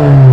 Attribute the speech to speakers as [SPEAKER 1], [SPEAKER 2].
[SPEAKER 1] Oh.